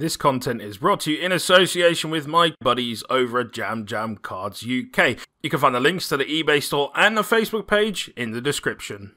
This content is brought to you in association with my buddies over at Jam Jam Cards UK. You can find the links to the eBay store and the Facebook page in the description.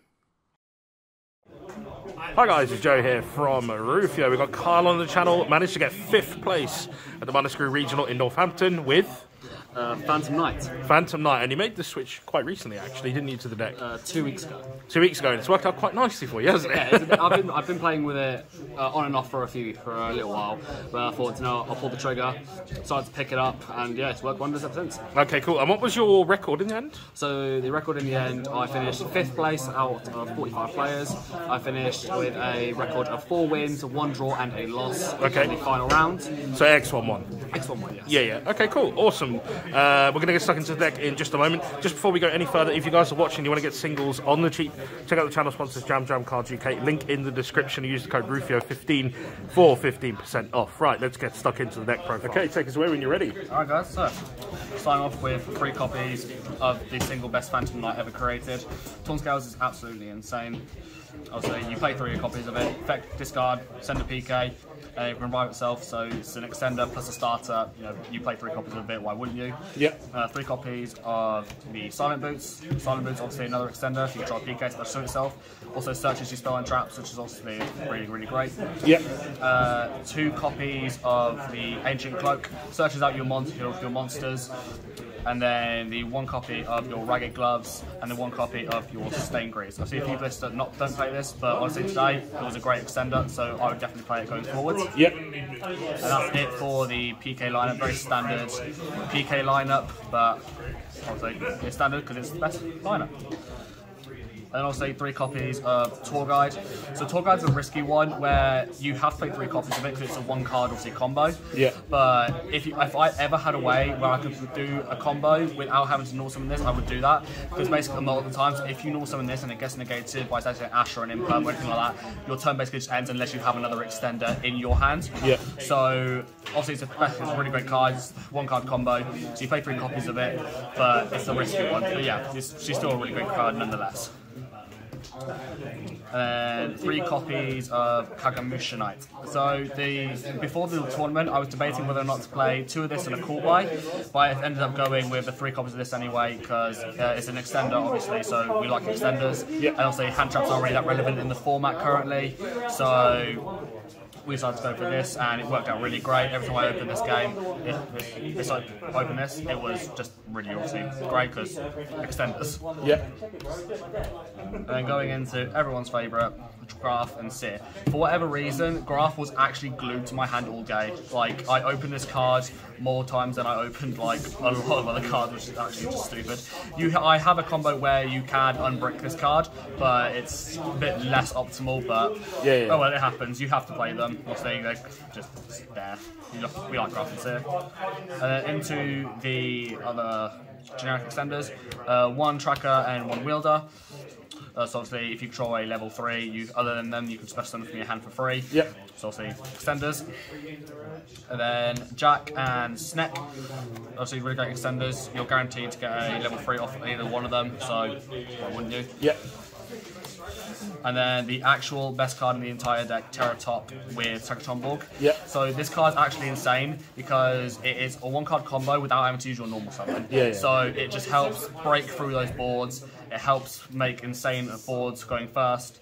Hi guys, it's Joe here from Ru-Fi-Oh. We've got Kyle on the channel, managed to get fifth place at the Manascrew Regional in Northampton with uh, Phantom Knight. Phantom Knight, and you made the switch quite recently, actually, didn't you, to the deck? Uh, two weeks ago. Two weeks ago, and it's worked out quite nicely for you, hasn't it? Yeah, it's a bit, I've, been, I've been playing with it uh, on and off for a few for a little while, but I thought, you know, I'll pull the trigger, decided to pick it up, and yeah, it's worked wonders ever since. okay, cool. And what was your record in the end? So the record in the end, I finished fifth place out of 45 players. I finished with a record of four wins, one draw, and a loss Okay. in the final round. So X one one. X1 one, yes. Yeah, yeah. Okay, cool. Awesome. Uh, we're going to get stuck into the deck in just a moment. Just before we go any further, if you guys are watching, you want to get singles on the cheap, check out the channel sponsors Jam Jam Cards UK. Link in the description. Use the code RUFIOH15 for 15% off. Right, let's get stuck into the deck profile. Okay, take us away when you're ready. Alright guys, so starting off with three copies of the single best Phantom Knight ever created. Torn Scales is absolutely insane. Obviously, you play three copies of it, effect, discard, send a PK, uh, it can revive itself, so it's an extender plus a starter. You know, you play three copies of it, why wouldn't you? Yep. Uh, three copies of the Silent Boots. Silent Boots, obviously another extender, so you can try PK slash shoot itself. Also searches your spell and traps, which is obviously really, really great. Yep. Uh, two copies of the Ancient Cloak, searches out your, mon- your, your monsters, and then the one copy of your Ragged Gloves, and the one copy of your Stained Greaves. I see a few lists that not, don't play this, but honestly today it was a great extender, so I would definitely play it going forward. Yep. And that's it for the PK lineup, very standard PK lineup, but obviously it's standard because it's the best lineup. And also three copies of Tour Guide. So Tour Guide's a risky one where you have to play three copies of it because it's a one card obviously combo. Yeah. But if you, if I ever had a way where I could do a combo without having to null summon this, I would do that. Because basically a lot of the times if you null summon this and it gets negated by say an Ash or an Imperm or anything like that, your turn basically just ends unless you have another extender in your hand. Yeah. So obviously it's a, it's a really great card, it's one card combo. So you play three copies of it, but it's a risky one. But yeah, she's still a really great card nonetheless. And three copies of Kagemucha Knight. So the before the tournament, I was debating whether or not to play two of this and a cool buy, but I ended up going with the three copies of this anyway because uh, it's an extender, obviously. So we like extenders, Yeah. and also hand traps aren't really that relevant in the format currently. So we decided to go for this, and it worked out really great. Every time I opened this game, it, it, it's like open this, it was just really obviously great because extenders. Yeah. And then going into everyone's favourite, Graff and Cir. For whatever reason, Graph was actually glued to my hand all day. Like, I opened this card more times than I opened, like, a lot of other cards, which is actually just stupid. You, I have a combo where you can unbrick this card, but it's a bit less optimal, but... Yeah, yeah. Oh, well, it happens. You have to play them. Obviously, they're just there. You look, we like Graff and Cir. And then into the other generic extenders. Uh, one tracker and one wielder. Uh, so obviously, if you control a level three, you other than them, you can special them from your hand for free. Yep. So obviously, extenders. And then Jack and Sneck. Obviously, really great extenders. You're guaranteed to get a level three off either one of them. So why wouldn't you? Yep. And then the actual best card in the entire deck, Terrortop with Sakatomborg. Yep. So this card's actually insane because it is a one card combo without having to use your normal summon. Yeah, yeah. So it just helps break through those boards. It helps make insane boards going first.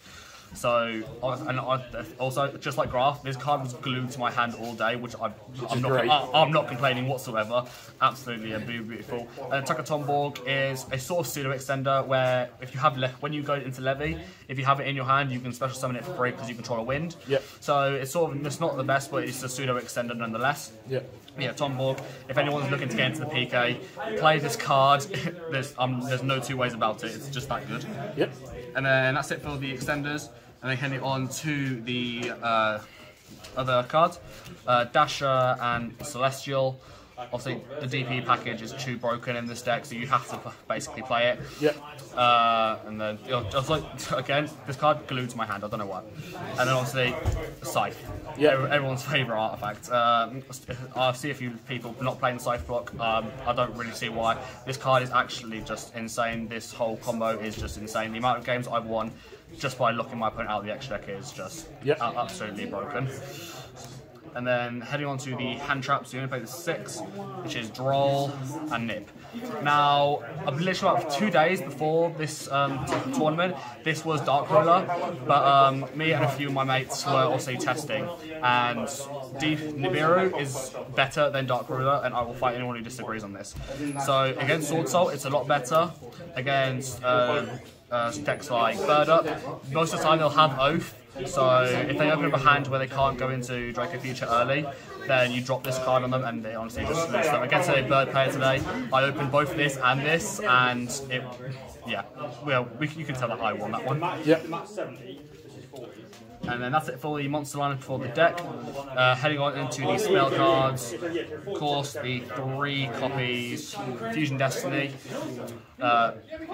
So, and I- also, just like Graff, this card was glued to my hand all day, which I, I'm, not. I, I'm not complaining whatsoever. Absolutely beautiful. And Takatomborg is a sort of pseudo extender where if you have le- when you go into levy, if you have it in your hand, you can special summon it for free because you control a wind. Yep. So it's sort of it's not the best, but it's a pseudo extender nonetheless. Yep. Yeah, Tom Borg. If anyone's looking to get into the PK, play this card. there's um, there's no two ways about it. It's just that good. Yep. And then that's it for the extenders. And then hand it on to the uh, other cards. Uh, Dasher and Celestial. Obviously the DP package is too broken in this deck, so you have to basically play it. Yep. Uh, and then just like again, this card glued to my hand. I don't know why. And then obviously the scythe. Yeah. Everyone's favorite artifact. Um, I see a few people not playing the scythe block. Um, I don't really see why. This card is actually just insane. This whole combo is just insane. The amount of games I've won just by locking my opponent out of the extra deck is just Yep. absolutely broken. And then heading on to the hand traps, you only play the six, which is Droll and Nib. Now, I've literally about two days before this um, tournament, this was Dark Ruler, but um, me and a few of my mates were also testing, and Deep Nibiru is better than Dark Ruler, and I will fight anyone who disagrees on this. So against Sword Soul, it's a lot better. Against uh, uh, decks like Bird Up, most of the time they'll have Oath, so if they open up a hand where they can't go into Draco Future early, then you drop this card on them and they honestly just lose them. Against a bird player today, I opened both this and this, and it, yeah, well, we, you can tell that I won that one. Yep. And then that's it for the monster lineup for the deck. Uh, heading on into the spell cards. Of course, the three copies Fusion Destiny. Uh,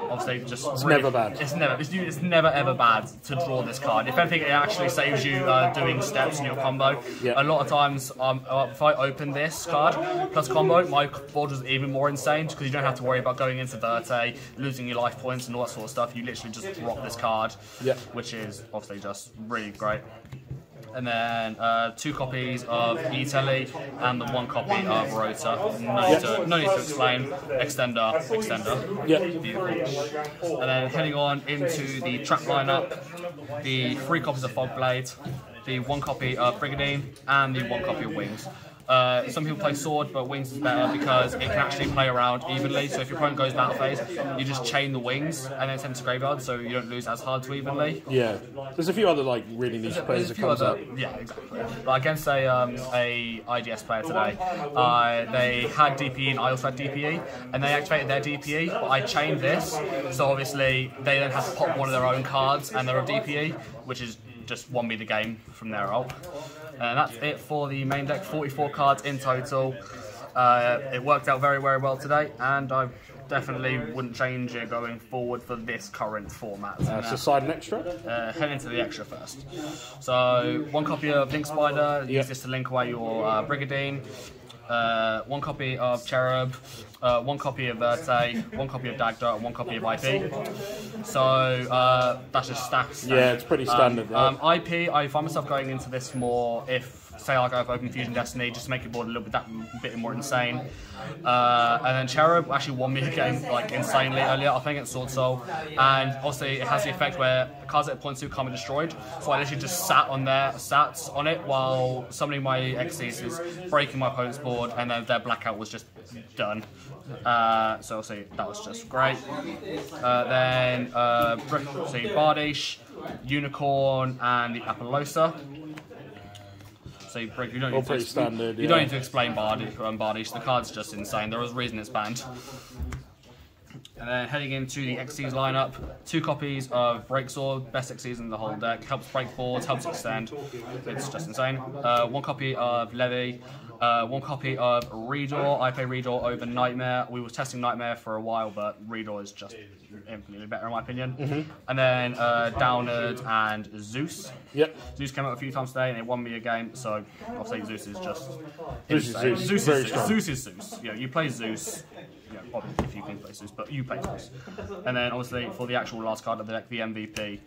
obviously, just it's never bad. It's never. It's, it's never ever bad to draw this card. If anything, it actually saves you uh, doing steps in your combo. Yeah. A lot of times, um, uh, if I open this card plus combo, my board is even more insane because you don't have to worry about going into Verte, losing your life points and all that sort of stuff. You literally just drop this card, Yeah. which is obviously just really great. And then uh, two copies of E-Telly and the one copy of Rota. No need, to, no need to explain. Extender, extender. Yeah. Beautiful. And then heading on into the trap lineup, the three copies of Fogblade, the one copy of Brigandine, and the one copy of Wings. Uh, some people play sword, but wings is better because it can actually play around evenly. So if your opponent goes battle phase, you just chain the wings and then send to graveyard, so you don't lose as hard to evenly. Yeah. There's a few other like really niche players that comes other, up. yeah, exactly. Like against a um, a IGS player today, uh, they had DPE and I also had DPE, and they activated their DPE, but I chained this, so obviously they then have to pop one of their own cards and they're a DPE, which is just won me the game from there ult. And that's it for the main deck. 44 cards in total. Uh, it worked out very, very well today, and I definitely wouldn't change it going forward for this current format. Uh, so side and extra. Uh, head into the extra first. So one copy of Link Spider. Use Yep. this to link away your uh, Brigandine. Uh, one copy of Cherub. Uh, one copy of Verte. One copy of Dagda. And one copy of IP. So uh, that's just stats. Yeah, it's pretty standard, right? Um, IP. I find myself going into this more if. Say like I've opened Fusion Destiny, just to make your board a little bit that bit more insane. Uh, and then Cherub actually won me a game like insanely earlier, I think it's Sword Soul. And obviously it has the effect where cards at point two can't be destroyed. So I literally just sat on their sats on it while summoning my Xyz is breaking my opponent's board and then their blackout was just done. Uh, so obviously that was just great. Uh, then uh, Bardish, Unicorn, and the Apollosa. So you, break- you don't need to pretty ex- standard, You don't yeah. need to explain Bardish. Um, Bardish. The card's just insane. There was a reason it's banned. And then heading into the XC's lineup, two copies of Break Sword, best XC's in the whole deck. Helps break boards, helps extend. It's just insane. Uh, one copy of Levy, uh, one copy of Redor. I play Redor over Nightmare. We were testing Nightmare for a while, but Redor is just infinitely better in my opinion. And then uh, Downerd and Zeus. Yep. Zeus came out a few times today and it won me a game, so I'll say Zeus is just Zeus is. Zeus. Zeus is strong. Zeus is Zeus. Know, you play Zeus. Obviously you can play Zeus, but you play Zeus. And then obviously for the actual last card of the deck, the MVP,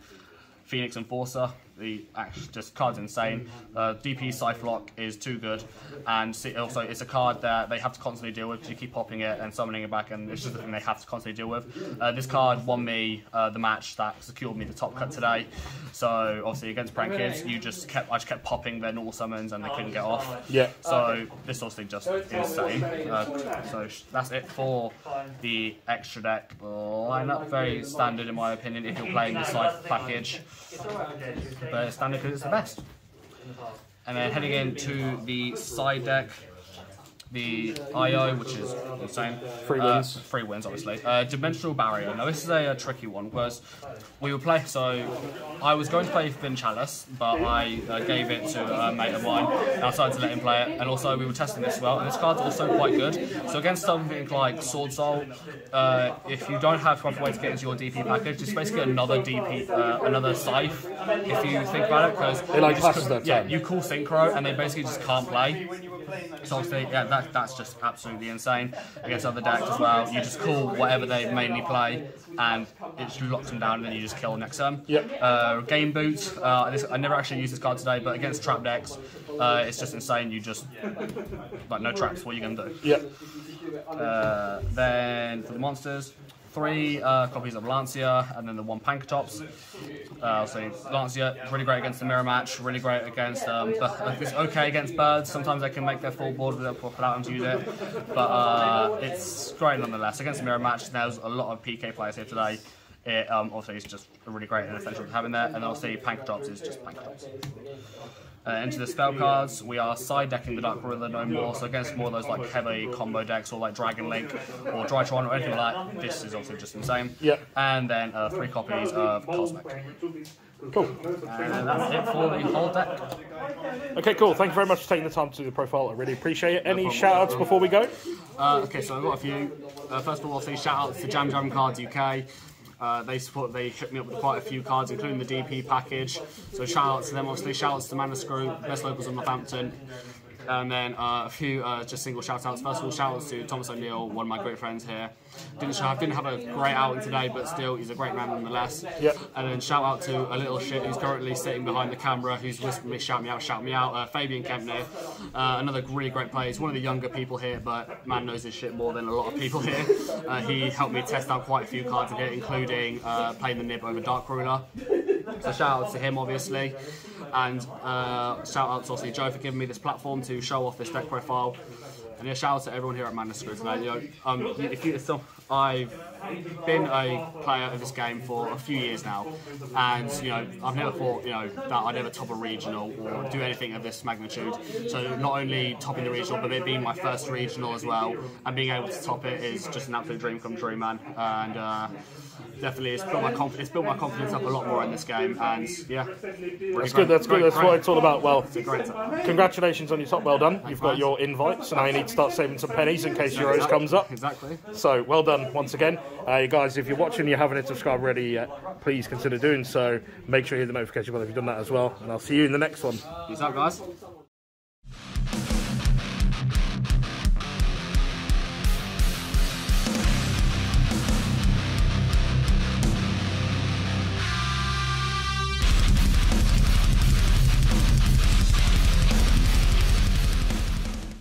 Phoenix Enforcer. The actual, just card's insane. Uh, DP Cyflock is too good, and see, also it's a card that they have to constantly deal with because you keep popping it and summoning it back, and it's just the thing they have to constantly deal with. Uh, this card won me uh, the match that secured me the top cut today. So obviously against Prank Kids, you just kept I just kept popping their normal summons and they couldn't get off. Yeah. So this obviously just insane. Uh, so that's it for the extra deck lineup. Very standard in my opinion if you're playing the side package, but it's standard because it's the best. And then heading into the side deck. The IO, which is insane. Three Uh, wins. three wins, obviously. Uh, Dimensional Barrier. Now, this is a, a tricky one because we were playing. So, I was going to play Finn Chalice, but I uh, gave it to a mate of mine. And I decided to let him play it. And also, we were testing this as well. And this card's also quite good. So, against something like Sword Soul, uh, if you don't have proper way to get into your DP package, it's basically another DP, uh, another Scythe. If you think about it, because It, like, passes yeah, you call Synchro, and they basically just can't play. So obviously, yeah, that, that's just absolutely insane against other decks as well. You just call whatever they mainly play, and it just locks them down, and then you just kill next turn. Yep. Uh, game boot. Uh, this, I never actually used this card today, but against trap decks, uh, it's just insane. You just like no traps. What are you gonna do? Yep. Uh, then for the monsters, three uh, copies of Lancea and then the one Pankratops. Uh, so Lancea, really great against the mirror match, really great against. Um, it's okay against birds. Sometimes they can make their full board without allowing them to use it, but uh, it's great nonetheless. Against the mirror match, there's a lot of PK players here today. It um, obviously is just really great and essential to having there, and obviously Pankratops is just Pankratops. Uh, into the spell cards, we are side decking the Dark Ruler no more. So against more of those like heavy combo decks or like Dragon Link or Drytron or anything like that, this is obviously just insane. Yep. And then uh, three copies of Cosmic. Cool. And that's it for the whole deck. Okay, cool. Thank you very much for taking the time to do the profile. I really appreciate it. Any shout outs before we go? Uh, okay, so I've got a few. Uh, first of all, obviously, shout outs to Jam Jam Cards UK. Uh, they support. They hooked me up with quite a few cards, including the DP package. So shout outs to them. Obviously, shout outs to Manascrew, best locals in Northampton. And then uh, a few uh, just single shout outs. First of all, shout outs to Thomas O'Neill, one of my great friends here. Didn't shout, didn't have a great outing today, but still, he's a great man nonetheless. Yep. And then shout out to a little shit who's currently sitting behind the camera, who's whispering me, shout me out, shout me out. Uh, Fabian Kempner, uh, another really great player. He's one of the younger people here, but man knows his shit more than a lot of people here. Uh, he helped me test out quite a few cards here, including uh, playing the nib over Dark Ruler. So shout out to him, obviously, and uh, shout out to obviously Joe for giving me this platform to show off this deck profile. And yeah, shout out to everyone here at Manascrew tonight. You know, um, if you, so I've been a player of this game for a few years now, and you know, I've never thought you know that I'd ever top a regional or do anything of this magnitude. So not only topping the regional, but it being my first regional as well, and being able to top it is just an absolute dream come true, man. And uh, definitely, it's built my conf- it's built my confidence up a lot more in this game, and yeah, That's good. That's good. That's what it's all about. Well, congratulations on your top. Well done. You've got your invite, so now you need to start saving some pennies in case Euros comes up. Exactly. So well done once again, uh, you guys. If you're watching, you haven't hit subscribe already yet, please consider doing so. Make sure you hit the notification bell if you've done that as well. And I'll see you in the next one. Peace out, guys.